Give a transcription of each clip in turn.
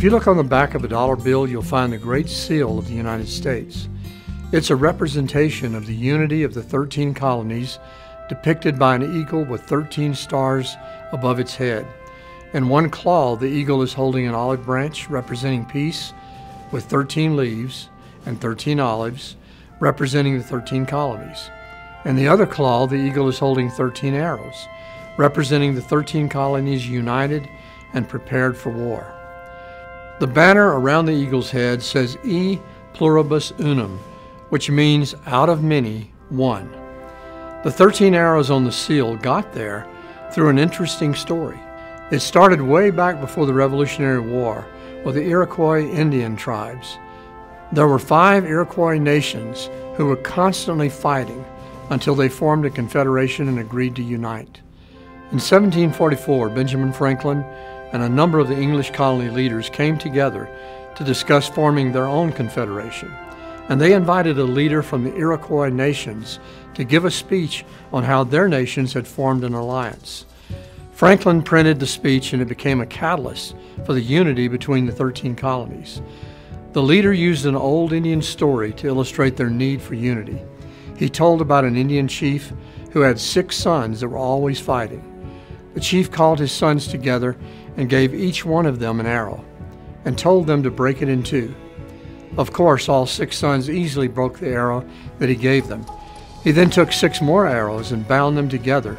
If you look on the back of a dollar bill, you'll find the Great Seal of the United States. It's a representation of the unity of the 13 colonies, depicted by an eagle with 13 stars above its head. In one claw, the eagle is holding an olive branch representing peace, with 13 leaves and 13 olives, representing the 13 colonies. In the other claw, the eagle is holding 13 arrows, representing the 13 colonies united and prepared for war. The banner around the eagle's head says E pluribus unum, which means out of many, one. The 13 arrows on the seal got there through an interesting story. It started way back before the Revolutionary War with the Iroquois Indian tribes. There were five Iroquois nations who were constantly fighting until they formed a confederation and agreed to unite. In 1744, Benjamin Franklin and a number of the English colony leaders came together to discuss forming their own confederation. And they invited a leader from the Iroquois nations to give a speech on how their nations had formed an alliance. Franklin printed the speech and it became a catalyst for the unity between the 13 colonies. The leader used an old Indian story to illustrate their need for unity. He told about an Indian chief who had six sons that were always fighting. The chief called his sons together and gave each one of them an arrow and told them to break it in two. Of course, all six sons easily broke the arrow that he gave them. He then took six more arrows and bound them together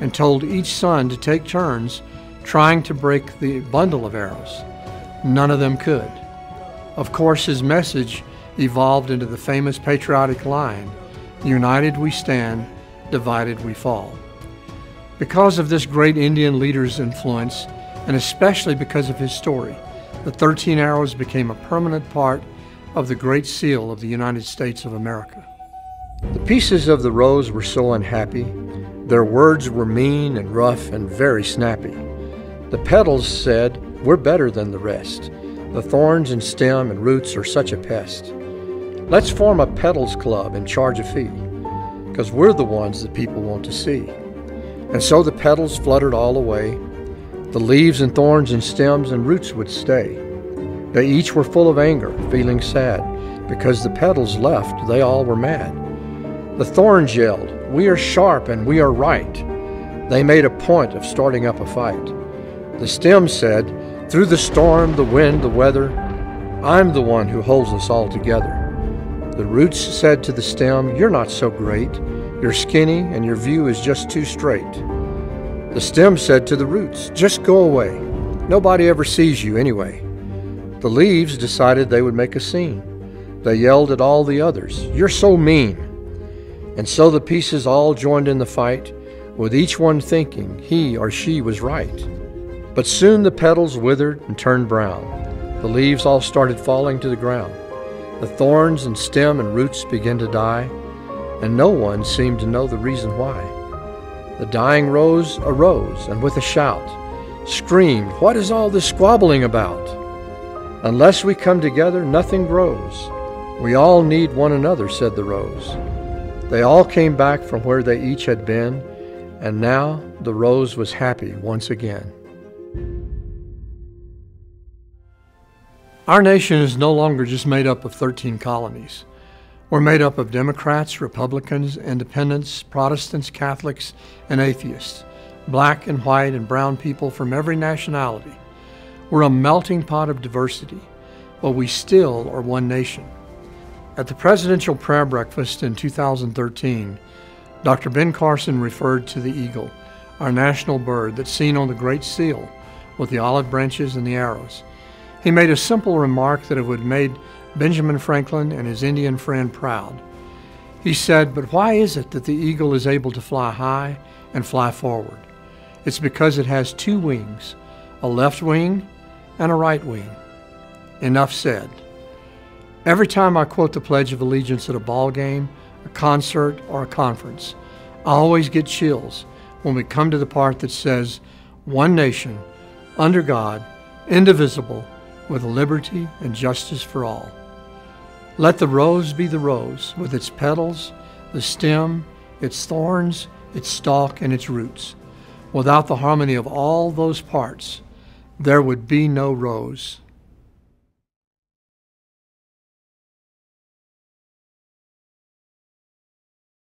and told each son to take turns trying to break the bundle of arrows. None of them could. Of course, his message evolved into the famous patriotic line United we stand, divided we fall. Because of this great Indian leader's influence, and especially because of his story, the 13 arrows became a permanent part of the Great Seal of the United States of America. The pieces of the rose were so unhappy. Their words were mean and rough and very snappy. The petals said, We're better than the rest. The thorns and stem and roots are such a pest. Let's form a petals club and charge a fee, because we're the ones that people want to see. And so the petals fluttered all away. The leaves and thorns and stems and roots would stay. They each were full of anger, feeling sad, because the petals left, they all were mad. The thorns yelled, We are sharp and we are right. They made a point of starting up a fight. The stem said, Through the storm, the wind, the weather, I'm the one who holds us all together. The roots said to the stem, You're not so great. You're skinny and your view is just too straight. The stem said to the roots, Just go away. Nobody ever sees you anyway. The leaves decided they would make a scene. They yelled at all the others, You're so mean. And so the pieces all joined in the fight, with each one thinking he or she was right. But soon the petals withered and turned brown. The leaves all started falling to the ground. The thorns and stem and roots began to die, and no one seemed to know the reason why. The dying rose arose and with a shout screamed, What is all this squabbling about? Unless we come together, nothing grows. We all need one another, said the rose. They all came back from where they each had been, and now the rose was happy once again. Our nation is no longer just made up of 13 colonies. We're made up of Democrats, Republicans, Independents, Protestants, Catholics, and atheists, black and white and brown people from every nationality. We're a melting pot of diversity, but we still are one nation. At the presidential prayer breakfast in 2013, Dr. Ben Carson referred to the eagle, our national bird that's seen on the Great Seal with the olive branches and the arrows. He made a simple remark that it would have made Benjamin Franklin and his Indian friend proud. He said, But why is it that the eagle is able to fly high and fly forward? It's because it has two wings, a left wing and a right wing. Enough said. Every time I quote the Pledge of Allegiance at a ball game, a concert, or a conference, I always get chills when we come to the part that says, One nation, under God, indivisible, with liberty and justice for all. Let the rose be the rose, with its petals, the stem, its thorns, its stalk, and its roots. Without the harmony of all those parts, there would be no rose.